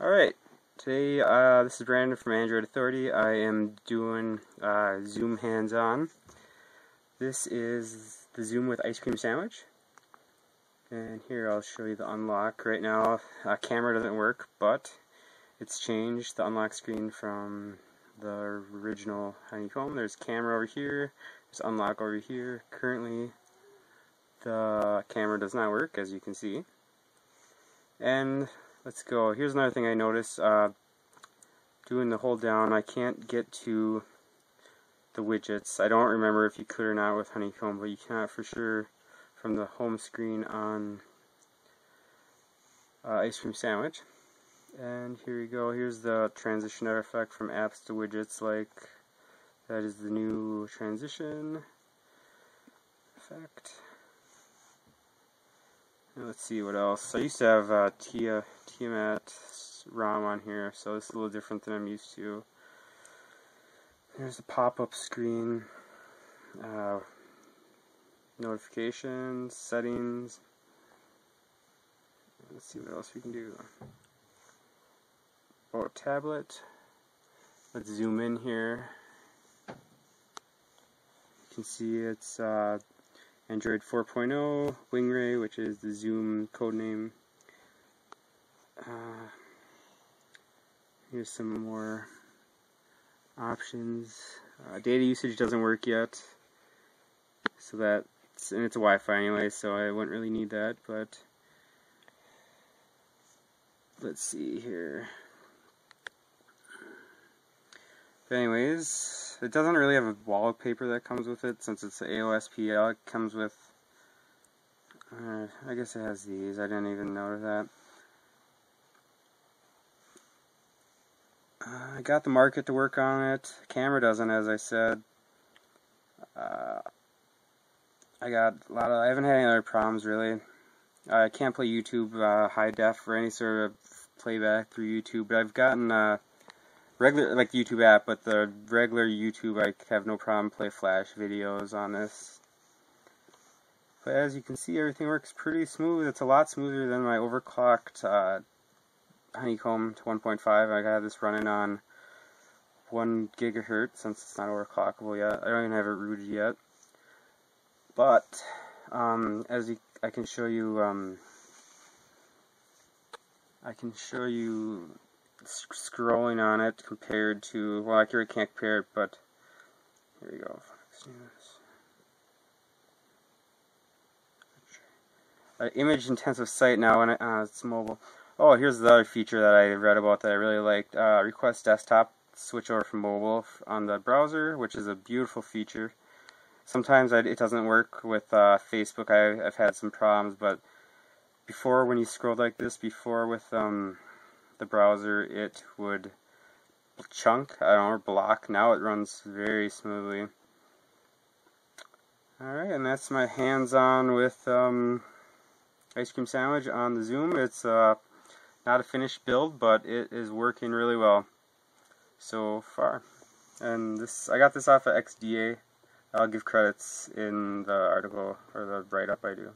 Alright, today uh, this is Brandon from Android Authority. I am doing uh, Xoom hands-on. This is the Xoom with ice cream sandwich. And here I'll show you the unlock. Right now, uh, camera doesn't work, but it's changed the unlock screen from the original honeycomb. There's camera over here, there's unlock over here. Currently, the camera does not work, as you can see. And let's go. Here's another thing I noticed. Uh, doing the hold down, I can't get to the widgets. I don't remember if you could or not with Honeycomb, but you cannot for sure from the home screen on uh, Ice Cream Sandwich. And here you go. Here's the transition effect from apps to widgets. Like that is the new transition effect. Let's see what else. I used to have uh, Tia, Tiamat ROM on here, so it's a little different than I'm used to. There's the pop-up screen, uh, notifications, settings. Let's see what else we can do. Oh, tablet. Let's zoom in here. You can see it's uh, Android 4.0, Wingray, which is the Xoom codename. Uh, here's some more options. Uh, data usage doesn't work yet, so that and it's a Wi-Fi anyway, so I wouldn't really need that. But let's see here. But anyways, it doesn't really have a wallpaper that comes with it since it's the AOSP. It comes with, uh, I guess it has these. I didn't even notice that. Uh, I got the market to work on it. Camera doesn't, as I said. Uh, I got a lot of. I haven't had any other problems really. I can't play YouTube uh, high def or any sort of playback through YouTube, but I've gotten uh, regular like YouTube app, but the regular YouTube I have no problem play Flash videos on this. But as you can see, everything works pretty smooth. It's a lot smoother than my overclocked uh, Honeycomb to 1.5. I got this running on 1 gigahertz since it's not overclockable yet. I don't even have it rooted yet. But um, as you, I can show you, um, I can show you scrolling on it compared to, well, I can't compare it, but here we go. Uh, image intensive site now it, uh, it's mobile. Oh, here's the other feature that I read about that I really liked. Uh, request desktop switch over from mobile on the browser, which is a beautiful feature. Sometimes I, it doesn't work with uh, Facebook. I, have had some problems, but before when you scrolled like this, before with um, the browser, it would chunk, or block. Now it runs very smoothly. Alright, and that's my hands-on with um, ice cream sandwich on the Xoom. It's uh, not a finished build, but it is working really well so far. And this, I got this off of XDA. I'll give credits in the article or the write-up I do.